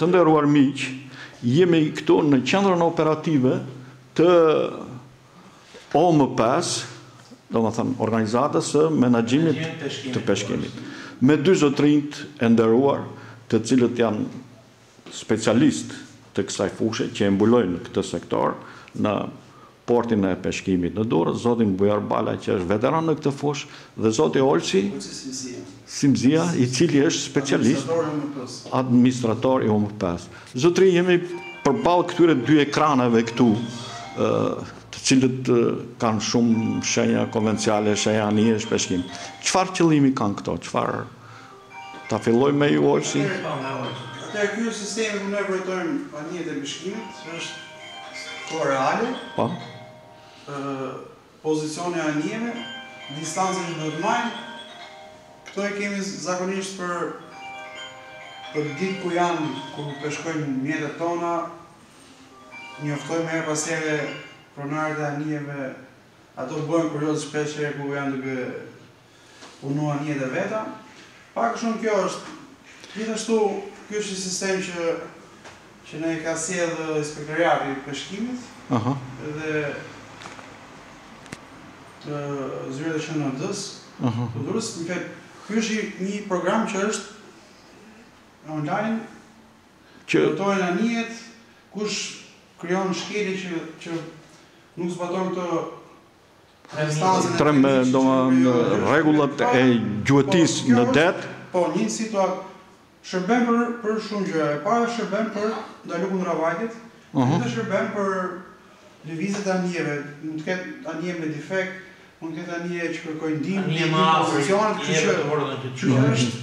Të nderuar miq, jemi këtu në Qendrën Operative të OMP-s, domethënë Organizatës së Menaxhimit të Peshkimit, me dy zotërinjtë e nderuar, të cilët janë specialistë të kësaj fushe, që e mbulojnë këtë sektor në portin e peshkimit në Durrës, zotin Bujar Bala që është veteran në këtë fushë dhe zoti Olsi Simzia, i cili është specialist administrator i OMP-së. Zotëri, jemi përballë këtyre dy ekraneve këtu, të cilët kanë shumë shenja konvenciale, shenja anijesh peshkimi. Çfarë qëllimi kanë këto? Çfarë Ta filloj me ju Olsi? Atëherë pa me Olsi. Atëherë ky është sistemi ku ne vrojtojmë anijet e peshkimit, është kohë reale. Po. Pozicioni i anijeve, distanca që duhet marrin. Këto i kemi zakonisht për të ditë ku janë, ku peshkojnë mjetet tona. Njoftojmë herë pas here pronarët e anijeve. Ato bëhen kurioz shpesh herë ku janë duke punu anijet e veta. Pak a shumë kjo është. Gjithashtu, ky është një sistem që që na e ka sjell inspektoriati i peshkimit. Aha. Dhe ë zyrat e QND-s. Aha. Të Durrësit, në fakt, ky është një program që është online që vrojton anijet, kush krijon shkelje që që nuk zbaton këto Tre me domethënë rregullat e gjuetisë në det. Po, një situatë shërben për shumë gjëra. E para shërben për ndalu kundravajtjet, e dyta shërben për lëvizjet e anijeve. Mund të ketë anije me defekt, mund të ketë anije që kërkojnë ndihmë, ndihmë profesionale, kështu që, kështu që është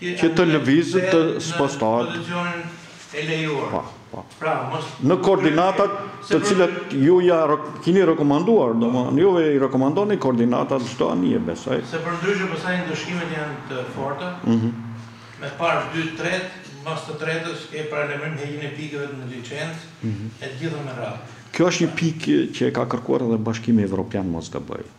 Që të lëvizë të spostohet në koordinatat të cilat ju ja kini rekomanduar, domethënë juve i rekomandoni koordinatat çdo anije besoj. Se përndryshe pastaj ndëshkimet janë të forta, e parë e dytë e tretë, mbas të tretës ke paralajmërim heqjen e pikëve në liçencë e të gjitha me radhë. Kjo është një pikë që e ka kërkuar edhe Bashkimi Evropian mos gaboj.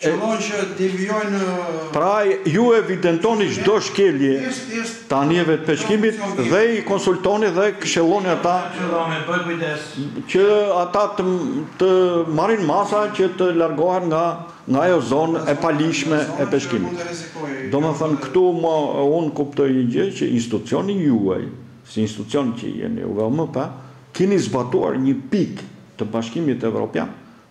Qëllon që t'i vijojnë. Pra ju evidentoni çdo shkelje të anijeve të peshkimit dhe i konsultoni dhe këshilloni ata që ata të marrin masa që të largohen nga nga ajo zonë e paligjshme e peshkimit. Domethënë këtu unë kuptoj një gjë që institucioni juaj, si institucion që jeni juve OMP, keni zbatuar një pikë të Bashkimit Evropian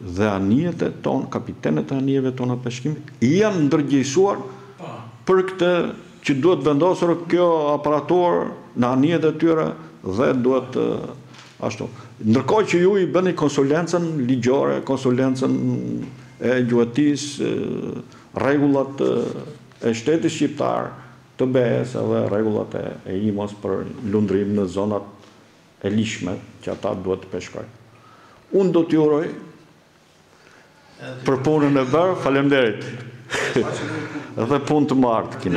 Dhe anijet e tona, kapitenët e anijeve tona të peshkimit, janë ndërgjegjësuar për këtë që duhet vendosur kjo aparaturë në anijet e tyre dhe duhet ashtu. Ndërkohë që ju i bëni konsulencën ligjore, konsulencën e gjuetisë, rregullat e shtetit shqiptar, të BE-së edhe rregullat e IMO-së për lundrim në zonat e ligjshme që ata duhet të peshkojnë. Unë do t'ju uroj për punën e bërë, faleminderit. Dhe punë të mbarë.